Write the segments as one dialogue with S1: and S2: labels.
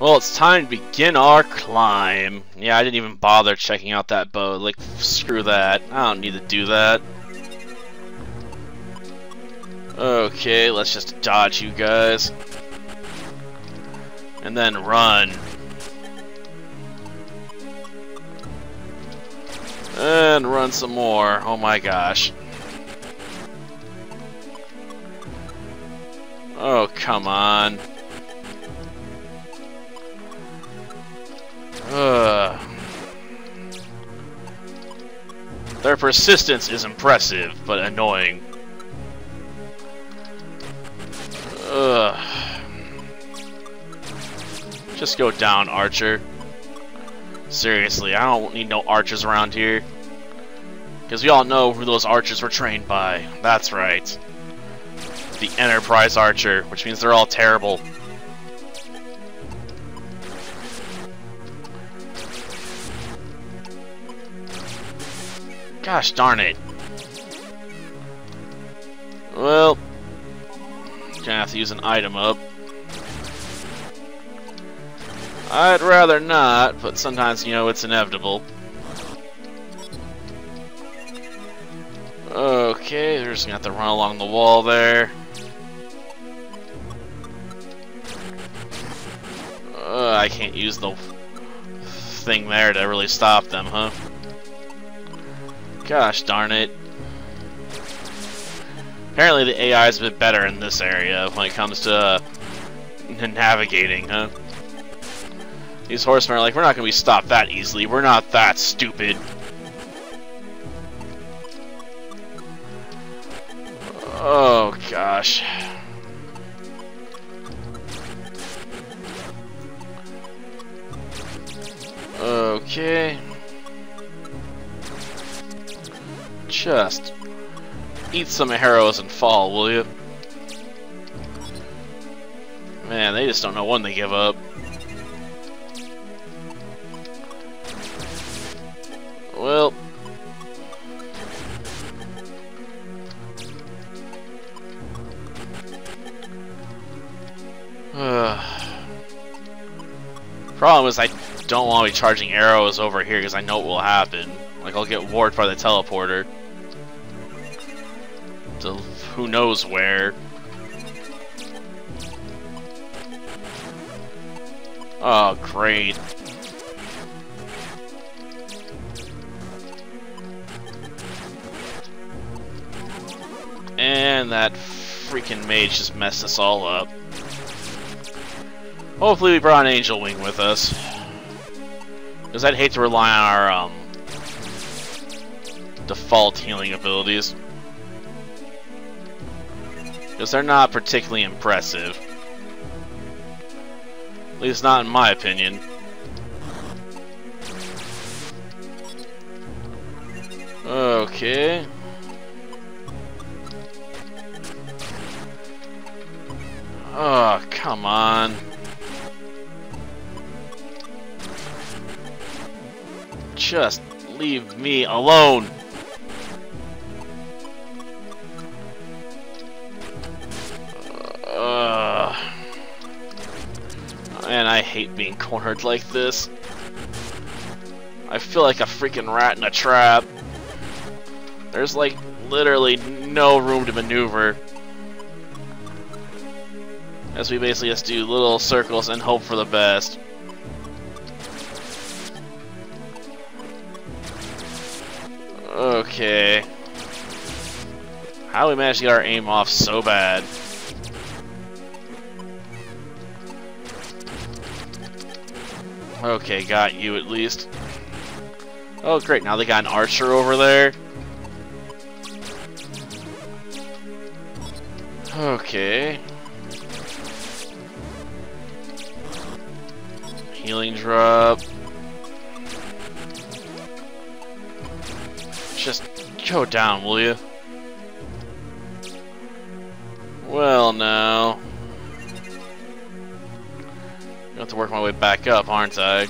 S1: Well, it's time to begin our climb. Yeah, I didn't even bother checking out that boat. Like, screw that. I don't need to do that. Okay, let's just dodge you guys. And then run. And run some more. Oh my gosh. Oh, come on. Ugh. Their persistence is impressive, but annoying. Ugh. Just go down, Archer. Seriously, I don't need no archers around here. Because we all know who those archers were trained by. That's right. The Enterprise Archer, which means they're all terrible. Gosh darn it. Well, gonna have to use an item up. I'd rather not, but sometimes, you know, it's inevitable. Okay, we're just gonna have to run along the wall there. Uh, I can't use the thing there to really stop them, huh? Gosh darn it. Apparently the AI is a bit better in this area when it comes to uh, navigating, huh? These horsemen are like, we're not going to be stopped that easily. We're not that stupid. Oh, gosh. Okay. Just eat some arrows and fall, will you? Man, they just don't know when they give up. Well... Problem is I don't want to be charging arrows over here because I know what will happen. Like I'll get warped by the teleporter. To who knows where. Oh, great. And that freaking mage just messed us all up. Hopefully we brought an Angel Wing with us. Because I'd hate to rely on our um, default healing abilities. Because they're not particularly impressive. At least not in my opinion. Okay. Oh, come on. Just leave me alone. Hate being cornered like this. I feel like a freaking rat in a trap. There's like literally no room to maneuver. As we basically just do little circles and hope for the best. Okay. How we manage to get our aim off so bad? Okay, got you at least. Oh great, now they got an archer over there. Okay. Healing drop. Just go down, will you? Well, now. I have to work my way back up, aren't I?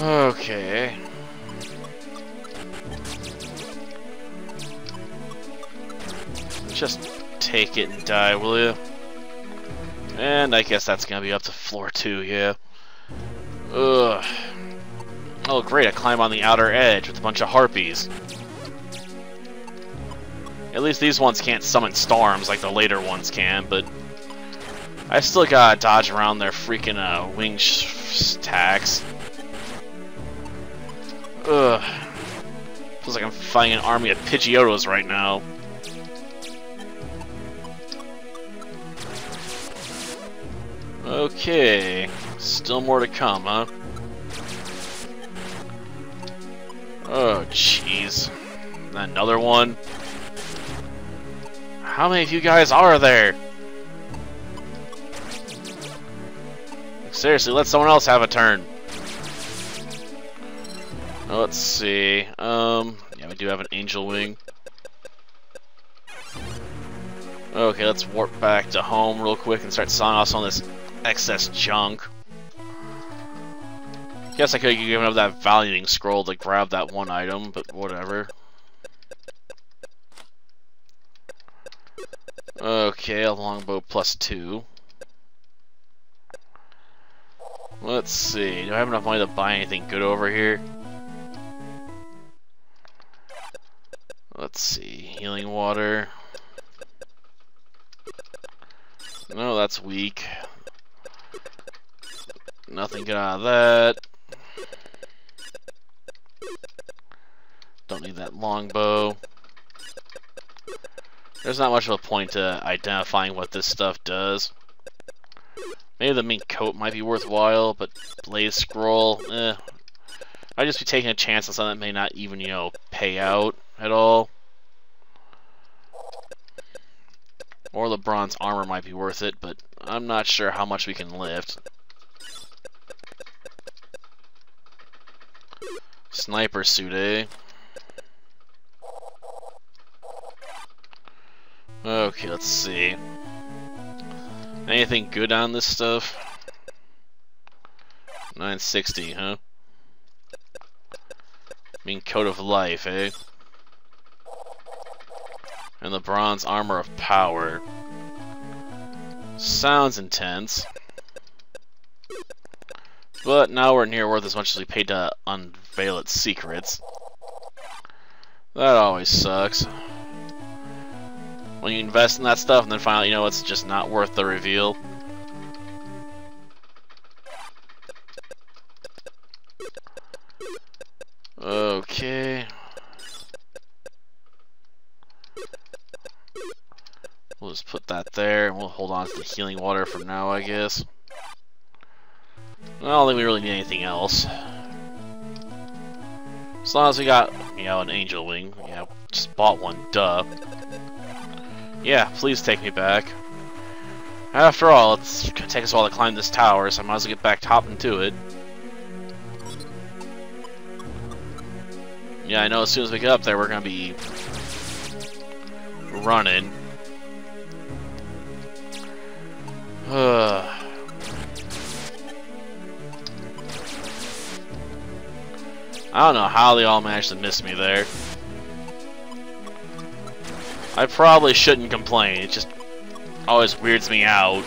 S1: Okay. Just take it and die, will you? And I guess that's gonna be up to floor two, yeah. Ugh. Oh great, I climb on the outer edge with a bunch of harpies. At least these ones can't summon storms like the later ones can, but I still gotta dodge around their freaking uh, wing attacks. Ugh. Feels like I'm fighting an army of Pidgeottos right now. Okay, still more to come, huh? Oh, jeez. Another one? How many of you guys are there? Seriously, let someone else have a turn. Let's see. Um, yeah, we do have an angel wing. Okay, let's warp back to home real quick and start selling off some of this excess junk. Guess I could have given up that valuing scroll to grab that one item, but whatever. Okay, a longbow plus two. Let's see, do I have enough money to buy anything good over here? Let's see, healing water. No, that's weak. Nothing good out of that. Don't need that longbow. There's not much of a point to identifying what this stuff does. Maybe the mink coat might be worthwhile, but blaze scroll, eh. I'd just be taking a chance on something that may not even, you know, pay out at all. Or the bronze armor might be worth it, but I'm not sure how much we can lift. Sniper suit, eh? Okay, let's see. Anything good on this stuff? 960, huh? I mean, Coat of Life, eh? And the Bronze Armor of Power. Sounds intense. But now we're near worth as much as we paid to unveil its secrets. That always sucks. When you invest in that stuff and then finally you know, it's just not worth the reveal. Okay. We'll just put that there, and we'll hold on to the healing water for now, I guess. I don't think we really need anything else. As long as we got, you know, an angel wing. Yeah, just bought one, duh. Yeah, please take me back. After all, it's gonna take us a while to climb this tower, so I might as well get back hopping to it. Yeah, I know as soon as we get up there, we're gonna be running. I don't know how they all managed to miss me there. I probably shouldn't complain, it just always weirds me out.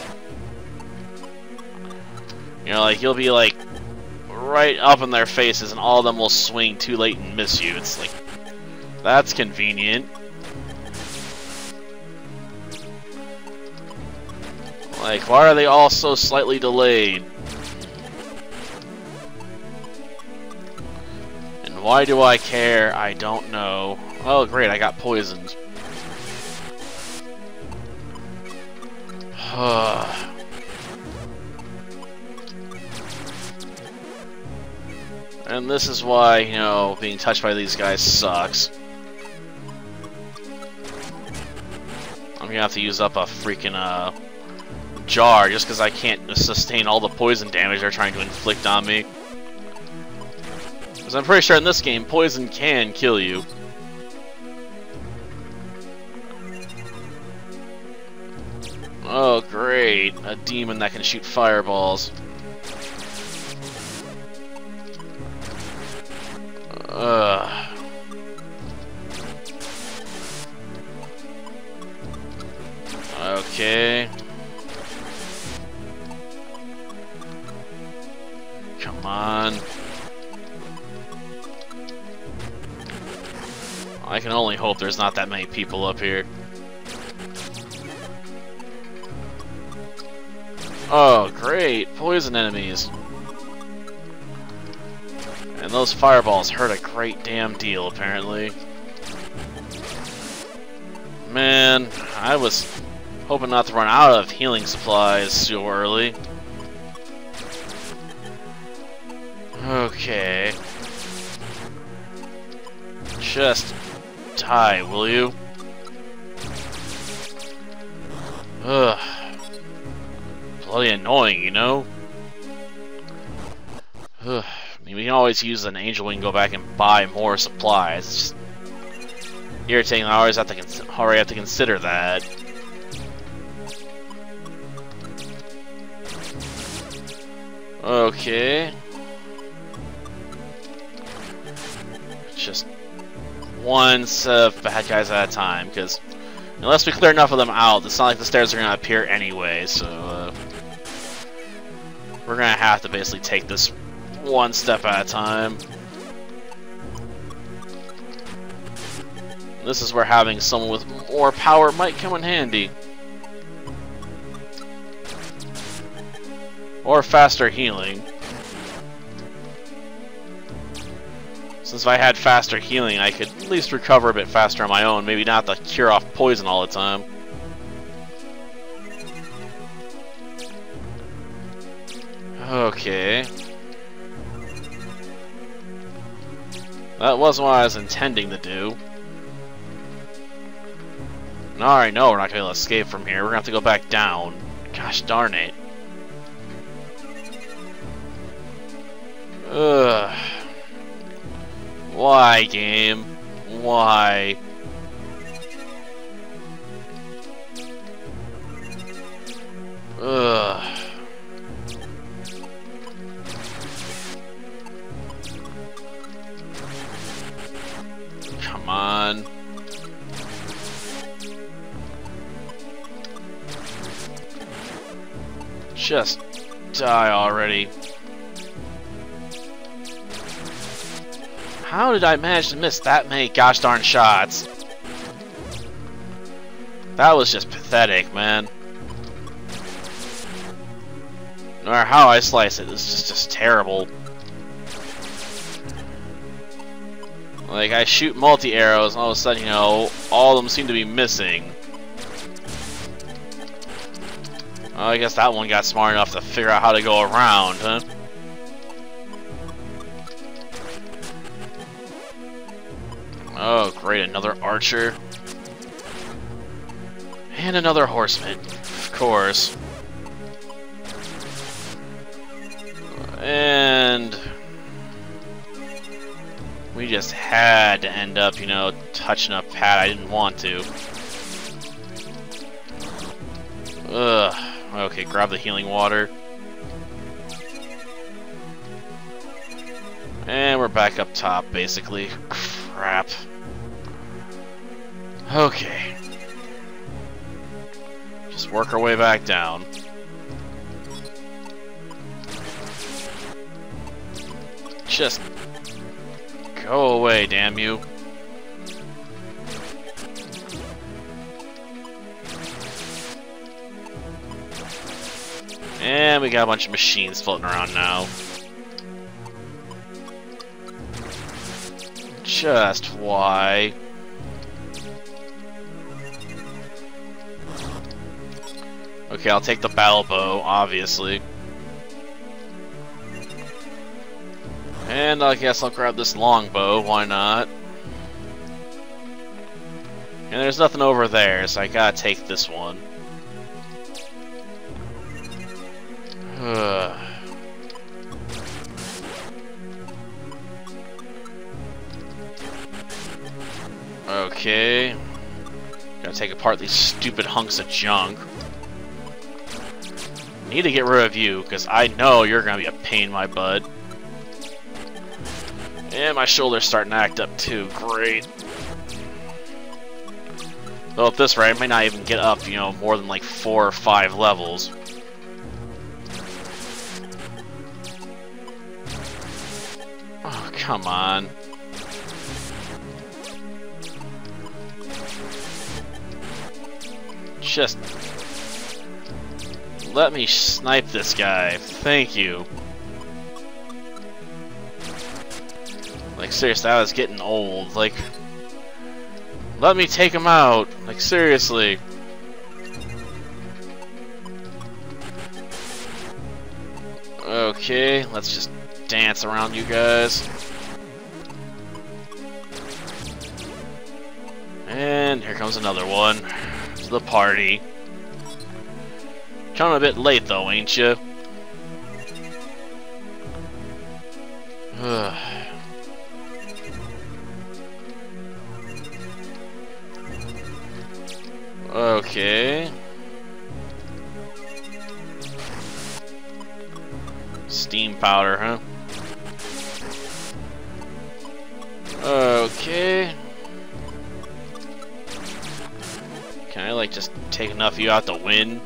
S1: You know, like, you'll be, like, right up in their faces and all of them will swing too late and miss you. It's like, that's convenient. Like, why are they all so slightly delayed? And why do I care? I don't know. Oh, great, I got poisoned. and this is why, you know, being touched by these guys sucks. I'm gonna have to use up a freaking, uh, jar just because I can't sustain all the poison damage they're trying to inflict on me. Because I'm pretty sure in this game, poison can kill you. Oh, great. A demon that can shoot fireballs. Ugh. Okay. Come on. I can only hope there's not that many people up here. Oh, great! Poison enemies! And those fireballs hurt a great damn deal, apparently. Man, I was hoping not to run out of healing supplies so early. Okay. Just die, will you? Ugh. Bloody annoying, you know? I mean, we can always use an angel wing go back and buy more supplies. It's just irritating. I always have to already have to consider that. Okay. Just one set of bad guys at a time, because unless we clear enough of them out, it's not like the stairs are going to appear anyway, so we're to have to basically take this one step at a time. This is where having someone with more power might come in handy. Or faster healing. Since if I had faster healing, I could at least recover a bit faster on my own. Maybe not to cure off poison all the time. Okay. That wasn't what I was intending to do. Alright, no, we're not going to escape from here. We're going to have to go back down. Gosh darn it. Ugh. Why, game? Why? Just die already. How did I manage to miss that many gosh darn shots? That was just pathetic, man. No matter how I slice it, it's just, just terrible. Like, I shoot multi-arrows, and all of a sudden, you know, all of them seem to be missing. Well, I guess that one got smart enough to figure out how to go around, huh? Oh, great, another archer. And another horseman, of course. And... We just had to end up, you know, touching a pad I didn't want to. Ugh. Okay, grab the healing water. And we're back up top, basically. Crap. Okay. Just work our way back down. Just go away, damn you. And we got a bunch of machines floating around now. Just why? Okay, I'll take the battle bow, obviously. And I guess I'll grab this longbow, why not? And there's nothing over there, so I gotta take this one. Okay. Gotta take apart these stupid hunks of junk. Need to get rid of you, because I know you're gonna be a pain in my butt. And my shoulder's starting to act up too. Great. Though at this rate, I might not even get up, you know, more than like four or five levels. Come on. Just... Let me snipe this guy. Thank you. Like, seriously, I was getting old. Like, let me take him out. Like, seriously. Okay, let's just dance around you guys. And here comes another one. To the party. Coming a bit late though, ain't you? Okay. Steam powder, huh? Okay. Can I, like, just take enough of you out to win?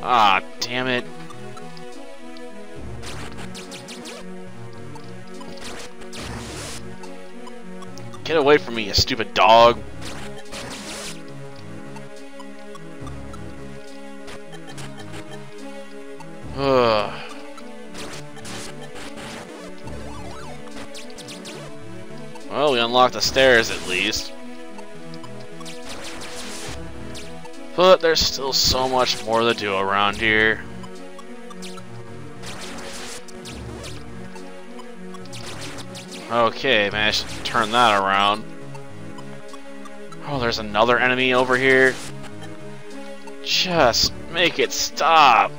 S1: Ah, damn it. Get away from me, you stupid dog. Ugh. well, we unlocked the stairs at least. But there's still so much more to do around here. Okay, managed to turn that around. Oh, there's another enemy over here. Just make it stop.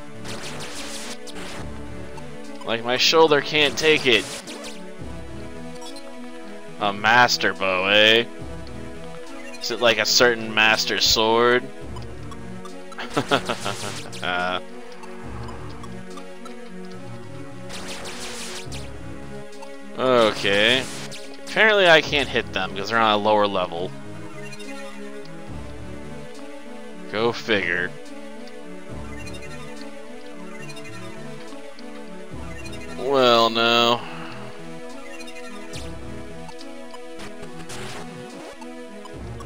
S1: Like my shoulder can't take it. A master bow, eh? Is it like a certain master sword? Uh. Okay. Apparently I can't hit them because they're on a lower level. Go figure. Well, no.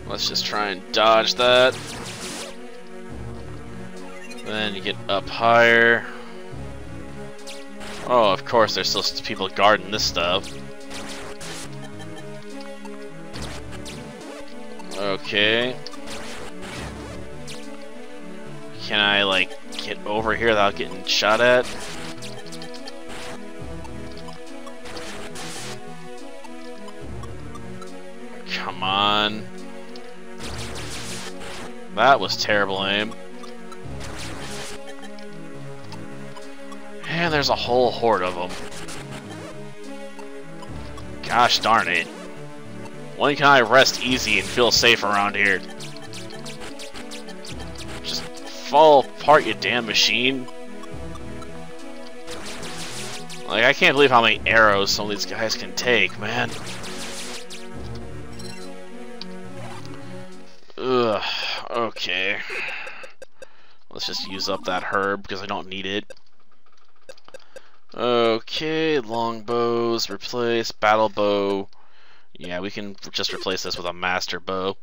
S1: Let's just try and dodge that. Then you get up higher. Oh, of course, there's still people guarding this stuff. Okay. Can I, like, get over here without getting shot at? Come on. That was terrible aim. And there's a whole horde of them. Gosh darn it. When can I rest easy and feel safe around here? Just fall apart, you damn machine. Like, I can't believe how many arrows some of these guys can take, man. Ugh, okay. Let's just use up that herb because I don't need it. Okay, longbows, replace, battle bow. Yeah, we can just replace this with a master bow.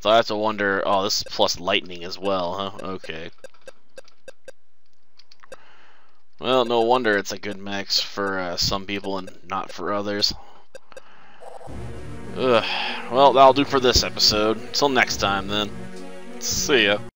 S1: So I have to wonder, oh, this is plus lightning as well, huh? Okay. Well, no wonder it's a good mix for uh, some people and not for others. Ugh. Well, that'll do for this episode. Until next time, then. See ya.